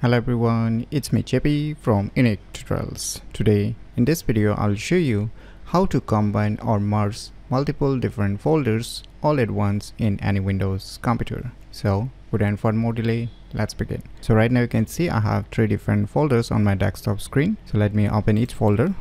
Hello everyone, it's me JP from Unique Tutorials. Today in this video I'll show you how to combine or merge multiple different folders all at once in any Windows computer. So without further more delay, let's begin. So right now you can see I have three different folders on my desktop screen. So let me open each folder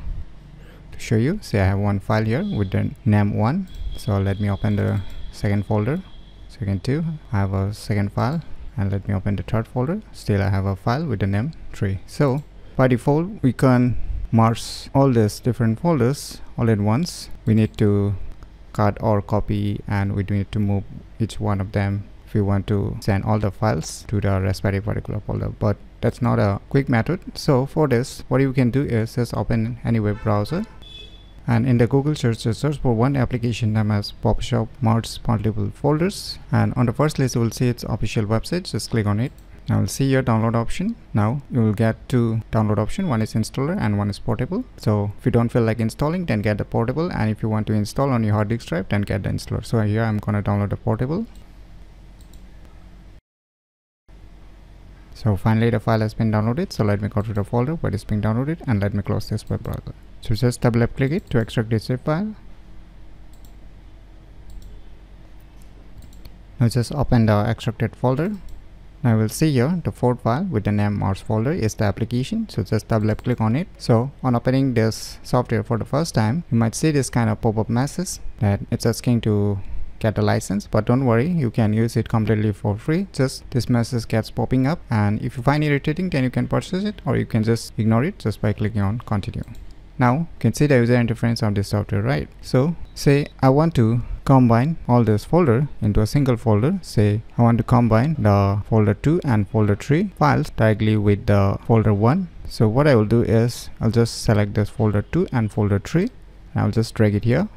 to show you. Say I have one file here with the name 1. So let me open the second folder. Second 2, I have a second file and let me open the third folder. Still I have a file with the name 3 so by default we can merge all these different folders all at once. We need to cut or copy and we do need to move each one of them if we want to send all the files to the respective particular folder. But that's not a quick method. So for this what you can do is just open any web browser and in the Google search just search for one application name as PopShop merge multiple folders. And on the first list you will see its official website. Just click on it. Now you'll see your download option. Now you will get two download option one is installer and one is portable. So if you don't feel like installing then get the portable. And if you want to install on your hard disk drive then get the installer. So here i'm gonna download the portable. So finally the file has been downloaded. So let me go to the folder where it's being downloaded and let me close this web browser so just double click it to extract this zip file. Now just open the extracted folder. Now we'll see here the fourth file with the name Mars folder is the application. So just double click on it. So on opening this software for the first time you might see this kind of pop-up message that it's asking to get the license but don't worry you can use it completely for free. Just this message gets popping up and if you find it irritating then you can purchase it or you can just ignore it just by clicking on continue now you can see the user interface of this software right? So say i want to combine all this folder into a single folder. Say i want to combine the folder 2 and folder 3 files directly with the folder 1 so what i will do is i'll just select this folder 2 and folder 3 and i'll just drag it here.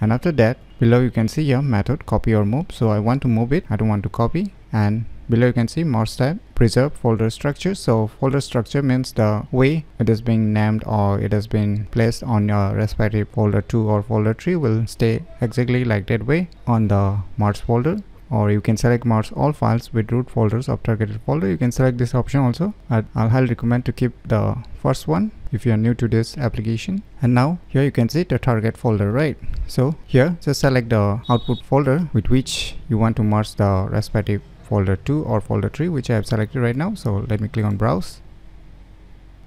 And after that below you can see here method copy or move. So i want to move it. I don't want to copy. And below you can see merge tab preserve folder structure. So folder structure means the way it is being named or it has been placed on your respective folder 2 or folder 3 will stay exactly like that way on the merge folder. Or you can select merge all files with root folders of targeted folder. You can select this option also. I'll, I'll highly recommend to keep the first one if you are new to this application. And now here you can see the target folder right? So here just select the output folder with which you want to merge the respective folder 2 or folder 3 which I have selected right now. So let me click on browse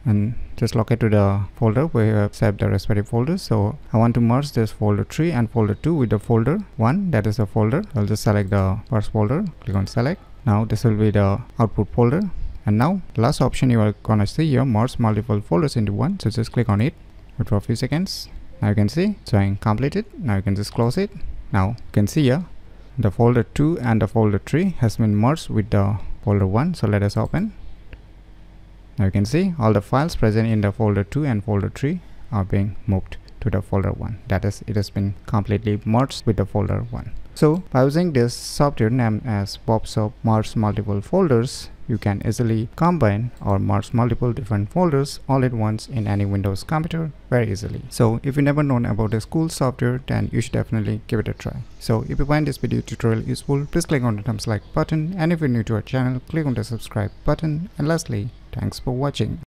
and just locate to the folder where you have saved the respective folders. So I want to merge this folder 3 and folder 2 with the folder 1 that is the folder. I'll just select the first folder click on select. Now this will be the output folder. And now last option you are gonna see here merge multiple folders into one. So just click on it wait for a few seconds. Now you can see showing completed. Now you can just close it. Now you can see here the folder 2 and the folder 3 has been merged with the folder 1 so let us open. Now you can see all the files present in the folder 2 and folder 3 are being moved to the folder 1 that is it has been completely merged with the folder 1 so by using this software named as PopShop merge multiple folders you can easily combine or merge multiple different folders all at once in any Windows computer very easily. So if you never known about this cool software then you should definitely give it a try. So if you find this video tutorial useful please click on the thumbs like button and if you're new to our channel click on the subscribe button and lastly thanks for watching.